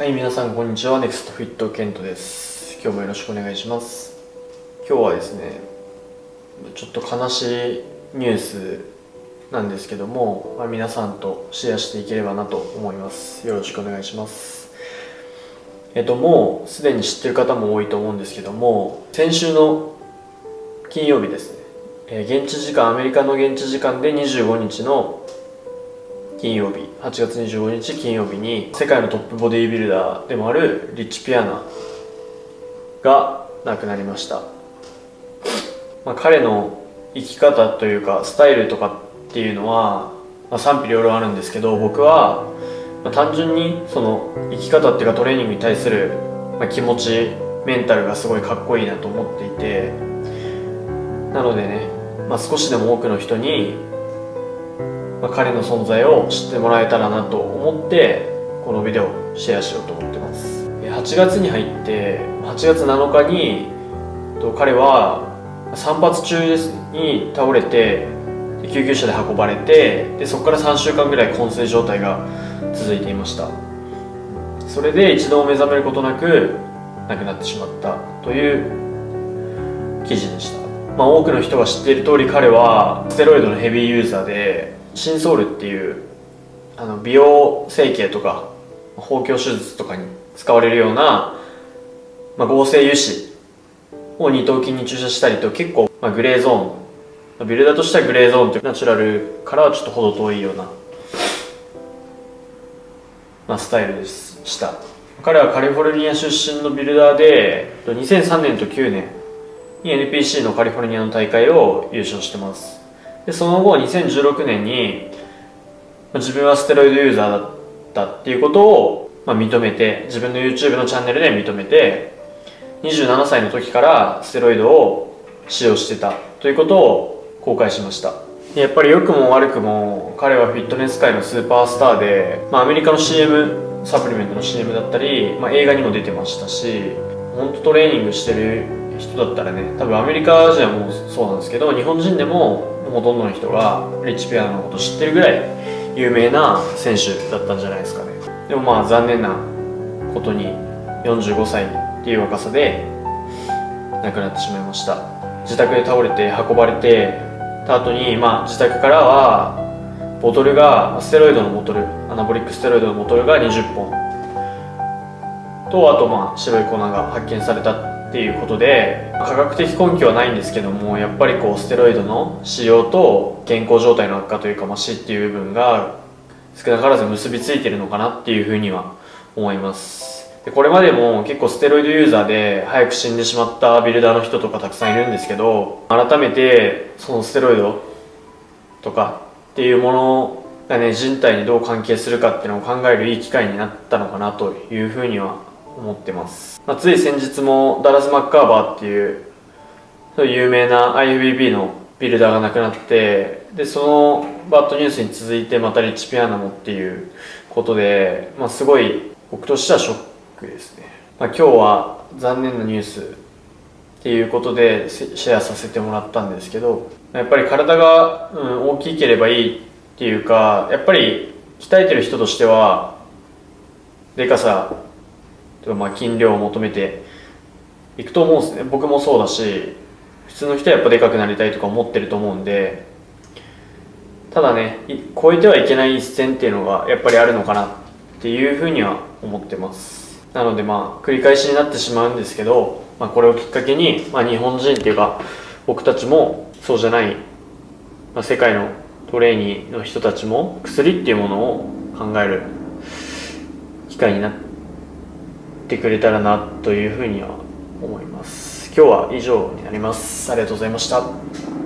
はい、皆さんこんにちは。ネクストフィットケントです。今日もよろしくお願いします。今日はですね、ちょっと悲しいニュースなんですけども、まあ、皆さんとシェアしていければなと思います。よろしくお願いします。えっと、もうすでに知ってる方も多いと思うんですけども、先週の金曜日ですね、えー現地時間、アメリカの現地時間で25日の金曜日8月25日金曜日に世界のトップボディービルダーでもあるリッチ・ピアナが亡くなりました、まあ、彼の生き方というかスタイルとかっていうのは、まあ、賛否両論あるんですけど僕は、ま単純にその生き方っていうかトレーニングに対する、ま、気持ちメンタルがすごいかっこいいなと思っていてなのでね、まあ、少しでも多くの人にまあ、彼の存在を知ってもらえたらなと思ってこのビデオをシェアしようと思ってます。8月に入って8月7日に彼は散髪中に倒れて救急車で運ばれてでそこから3週間ぐらい昏睡状態が続いていました。それで一度も目覚めることなく亡くなってしまったという記事でした。まあ、多くの人が知っている通り彼はステロイドのヘビーユーザーでシンソールっていうあの美容整形とか包協手術とかに使われるような、まあ、合成油脂を二頭筋に注射したりと結構、まあ、グレーゾーンビルダーとしてはグレーゾーンというナチュラルからはちょっと程遠いような、まあ、スタイルでした。彼はカリフォルニア出身のビルダーで2003年と9年に NPC のカリフォルニアの大会を優勝してます。でその後2016年に自分はステロイドユーザーだったっていうことを、まあ、認めて自分の YouTube のチャンネルで認めて27歳の時からステロイドを使用してたということを公開しました。やっぱり良くも悪くも彼はフィットネス界のスーパースターで、まあ、アメリカの CM サプリメントの CM だったり、まあ、映画にも出てましたし本当トレーニングしてる人だったらね多分アメリカ人はもうそうなんですけど日本人でもほとんどの人がリッチ・ピアのこと知ってるぐらい有名な選手だったんじゃないですかね。でもまあ残念なことに45歳っていう若さで亡くなってしまいました。自宅で倒れて運ばれてた後にまあ自宅からはボトルがステロイドのボトルアナボリックステロイドのボトルが20本。とあとまあ白い粉が発見された。っていうことで科学的根拠はないんですけどもやっぱりこうステロイドの使用と健康状態の悪化というか、まあ、死っていう部分が少なからず結びついてるのかなっていうふうには思います。でこれまでも結構ステロイドユーザーで早く死んでしまったビルダーの人とかたくさんいるんですけど改めてそのステロイドとかっていうものがね人体にどう関係するかっていうのを考えるいい機会になったのかなというふうには思ってます、まあ、つい先日もダラス・マッカーバーっていう有名な IFBB のビルダーが亡くなってでそのバッドニュースに続いてまたリッチ・ピアナもっていうことで、まあ、すごい僕としてはショックですね、まあ、今日は残念なニュースっていうことでシェアさせてもらったんですけどやっぱり体が、うん、大きければいいっていうかやっぱり鍛えてる人としてはでかさとまあ筋量を求めていくと思うんですね。僕もそうだし普通の人はやっぱでかくなりたいとか思ってると思うんでただね超えてはいけない一線っていうのがやっぱりあるのかなっていうふうには思ってます。なのでまあ繰り返しになってしまうんですけど、まあ、これをきっかけに、まあ、日本人っていうか僕たちもそうじゃない、まあ、世界のトレーニーの人たちも薬っていうものを考える機会になってってくれたらなというふうには思います。今日は以上になります。ありがとうございました。